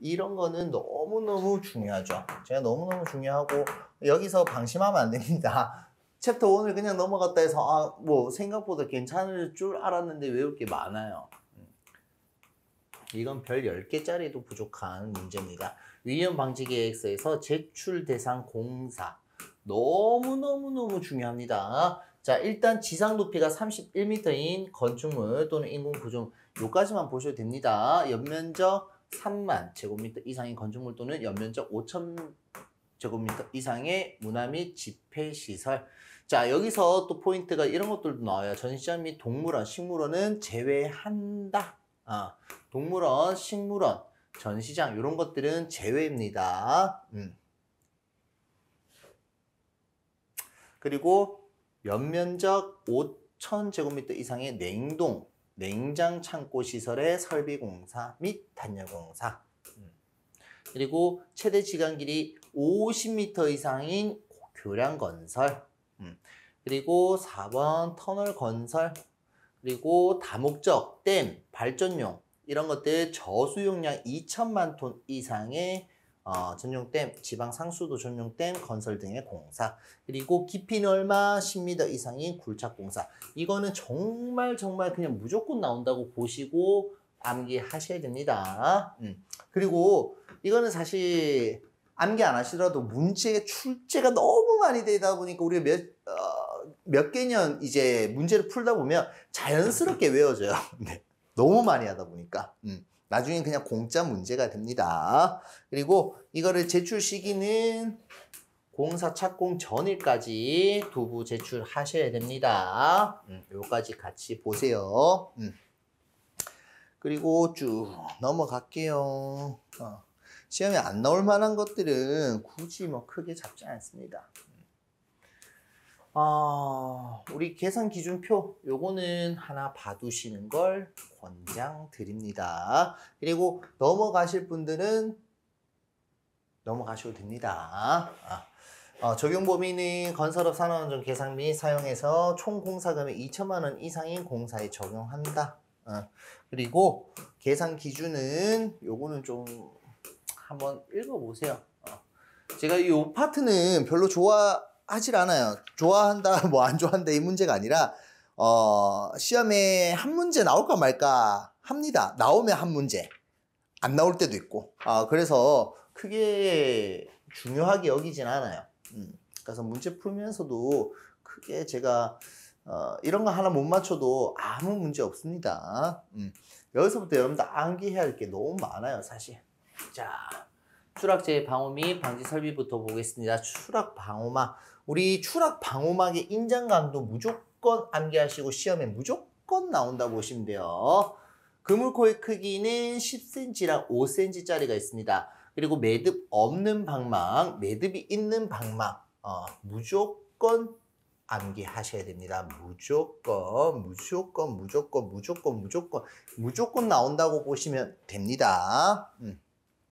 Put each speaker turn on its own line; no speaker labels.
이런 거는 너무너무 중요하죠. 제가 너무너무 중요하고 여기서 방심하면 안 됩니다. 챕터 1을 그냥 넘어갔다 해서 아, 뭐 생각보다 괜찮을 줄 알았는데 외울 게 많아요. 음. 이건 별 10개짜리도 부족한 문제입니다. 위험 방지 계획서에서 제출 대상 공사 너무너무너무 중요합니다. 자, 일단 지상 높이가 31m인 건축물 또는 인공 구조 요까지만 보셔도 됩니다. 연면적 3만 제곱미터 이상의 건축물 또는 연면적 5천 제곱미터 이상의 문화 및 집회 시설. 자, 여기서 또 포인트가 이런 것들도 나와요. 전시장 및 동물원, 식물원은 제외한다. 아, 동물원, 식물원, 전시장 이런 것들은 제외입니다. 음. 그리고 연면적 5천 제곱미터 이상의 냉동, 냉장 창고 시설의 설비 공사 및 단열 공사. 음. 그리고 최대 지간 길이 50m 이상인 교량 건설. 음. 그리고 4번 터널 건설. 그리고 다목적 댐 발전용 이런 것들 저수용량 2천만 톤 이상의 어, 전용댐, 지방 상수도 전용댐 건설 등의 공사 그리고 깊이는 얼마 10m 이상인 굴착 공사 이거는 정말 정말 그냥 무조건 나온다고 보시고 암기하셔야 됩니다. 음. 그리고 이거는 사실 암기 안 하시더라도 문제 출제가 너무 많이 되다 보니까 우리가 몇, 어, 몇 개년 이제 문제를 풀다 보면 자연스럽게 외워져요. 네. 너무 많이 하다 보니까. 음. 나중에 그냥 공짜 문제가 됩니다. 그리고 이거를 제출 시기는 공사 착공 전일까지 두부 제출하셔야 됩니다. 음, 요까지 같이 보세요. 음. 그리고 쭉 넘어갈게요. 어. 시험에 안 나올 만한 것들은 굳이 뭐 크게 잡지 않습니다. 아, 우리 계산 기준표 요거는 하나 봐두시는 걸 권장드립니다. 그리고 넘어가실 분들은 넘어가셔도 됩니다. 아, 어, 적용 범위는 건설업 산업안전 계산 및 사용해서 총 공사금의 2천만 원 이상인 공사에 적용한다. 어, 그리고 계산 기준은 요거는 좀 한번 읽어보세요. 어. 제가 이 파트는 별로 좋아 하질 않아요. 좋아한다, 뭐 안 좋아한다 이 문제가 아니라 어, 시험에 한 문제 나올까 말까 합니다. 나오면 한 문제, 안 나올 때도 있고. 아, 그래서 크게 중요하게 여기진 않아요. 음, 그래서 문제 풀면서도 크게 제가 어, 이런 거 하나 못 맞춰도 아무 문제 없습니다. 음, 여기서부터 여러분들 암기해야 할 게 너무 많아요, 사실. 자, 추락재 방호 및 방지 설비부터 보겠습니다. 추락 방호막. 우리 추락 방호막의 인장 강도 무조건 암기하시고 시험에 무조건 나온다고 보시면 돼요. 그물코의 크기는 10cm랑 5cm짜리가 있습니다. 그리고 매듭 없는 방망, 매듭이 있는 방망 어, 무조건 암기하셔야 됩니다. 무조건, 무조건, 무조건, 무조건, 무조건, 무조건 나온다고 보시면 됩니다. 음.